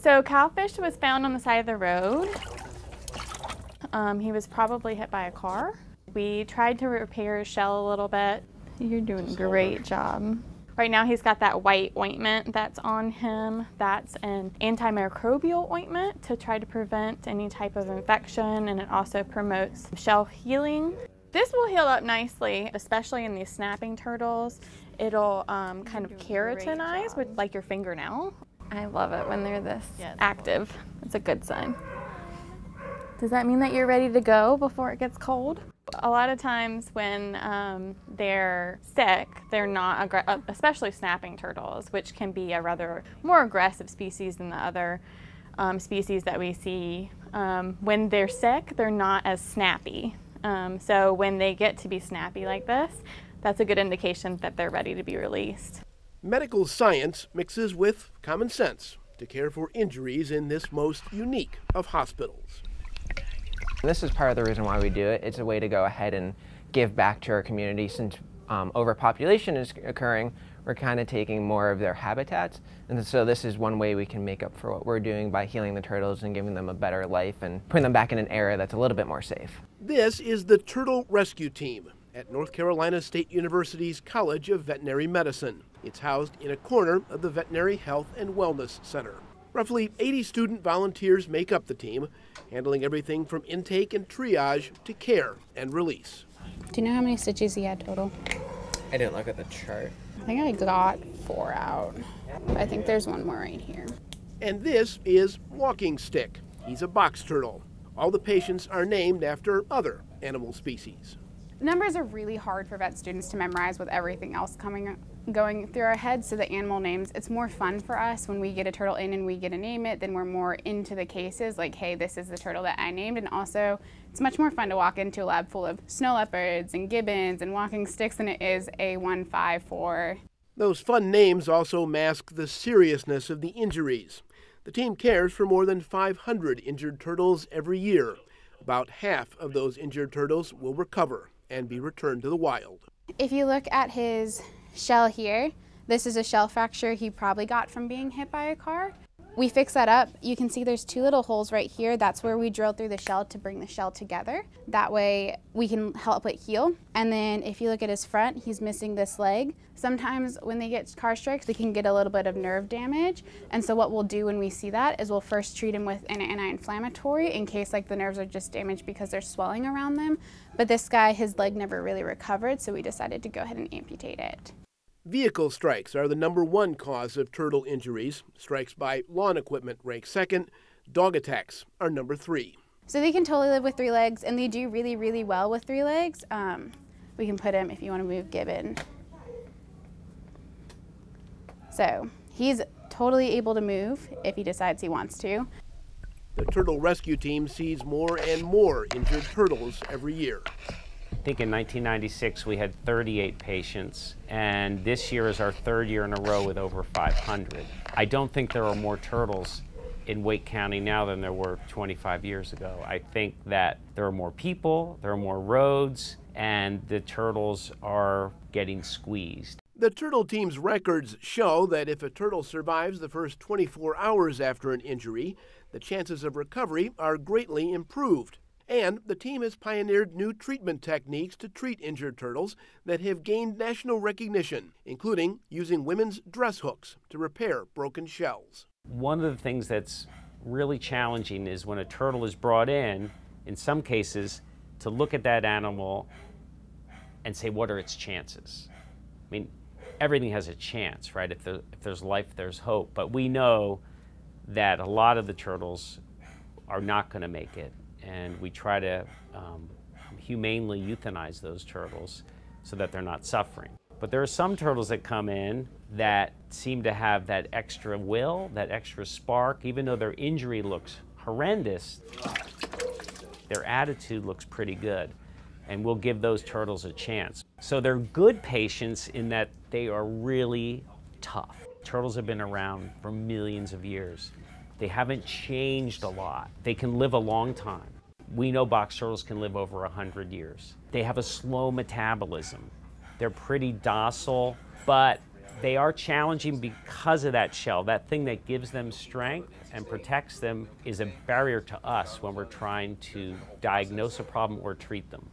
So Cowfish was found on the side of the road. Um, he was probably hit by a car. We tried to repair his shell a little bit. You're doing a great job. Right now, he's got that white ointment that's on him. That's an antimicrobial ointment to try to prevent any type of infection, and it also promotes shell healing. This will heal up nicely, especially in these snapping turtles. It'll um, kind of keratinize with like your fingernail. I love it when they're this Yeah, it's active. It's a good sign. Does that mean that you're ready to go before it gets cold? A lot of times when um, they're sick, they're not, aggr- uh, especially snapping turtles, which can be a rather more aggressive species than the other um, species that we see. Um, when they're sick, they're not as snappy. Um, so when they get to be snappy like this, that's a good indication that they're ready to be released. Medical science mixes with common sense to care for injuries in this most unique of hospitals. This is part of the reason why we do it. It's a way to go ahead and give back to our community since um, overpopulation is occurring. We're kind of taking more of their habitats, and so this is one way we can make up for what we're doing by healing the turtles and giving them a better life and putting them back in an area that's a little bit more safe. This is the Turtle Rescue Team at North Carolina State University's College of Veterinary Medicine. It's housed in a corner of the Veterinary Health and Wellness Center. Roughly 80 student volunteers make up the team, handling everything from intake and triage to care and release. Do you know how many stitches he had total? I didn't look at the chart. I think I got four out. I think there's one more right here. And this is Walking Stick. He's a box turtle. All the patients are named after other animal species. Numbers are really hard for vet students to memorize with everything else coming going through our heads. So the animal names, it's more fun for us when we get a turtle in and we get to name it. Then we're more into the cases, like, hey, this is the turtle that I named. And also, it's much more fun to walk into a lab full of snow leopards and gibbons and walking sticks than it is a one five four. Those fun names also mask the seriousness of the injuries. The team cares for more than 500 injured turtles every year. About half of those injured turtles will recover and be returned to the wild. If you look at his shell here, this is a shell fracture he probably got from being hit by a car. We fix that up. You can see there's two little holes right here. That's where we drill through the shell to bring the shell together. That way we can help it heal. And then if you look at his front, he's missing this leg. Sometimes when they get car strikes, they can get a little bit of nerve damage. And so what we'll do when we see that is we'll first treat him with an anti-inflammatory in case like the nerves are just damaged because there's swelling around them. But this guy, his leg never really recovered, so we decided to go ahead and amputate it. Vehicle strikes are the number one cause of turtle injuries. Strikes by lawn equipment rank second. Dog attacks are number three. So they can totally live with three legs, and they do really, really well with three legs. Um, we can put him if you want to move Gibbon. So he's totally able to move if he decides he wants to. The turtle rescue team sees more and more injured turtles every year. I think in 1996 we had 38 patients, and this year is our third year in a row with over 500. I don't think there are more turtles in Wake County now than there were 25 years ago. I think that there are more people, there are more roads, and the turtles are getting squeezed. The turtle team's records show that if a turtle survives the first 24 hours after an injury, the chances of recovery are greatly improved. And the team has pioneered new treatment techniques to treat injured turtles that have gained national recognition, including using women's dress hooks to repair broken shells. One of the things that's really challenging is when a turtle is brought in, in some cases, to look at that animal and say, what are its chances? I mean, everything has a chance, right? If, there, if there's life, there's hope. But we know that a lot of the turtles are not going to make it. And we try to um, humanely euthanize those turtles so that they're not suffering. But there are some turtles that come in that seem to have that extra will, that extra spark, even though their injury looks horrendous, their attitude looks pretty good. And we'll give those turtles a chance. So they're good patients in that they are really tough. Turtles have been around for millions of years. They haven't changed a lot. They can live a long time. We know box turtles can live over 100 years. They have a slow metabolism. They're pretty docile, but they are challenging because of that shell. That thing that gives them strength and protects them is a barrier to us when we're trying to diagnose a problem or treat them.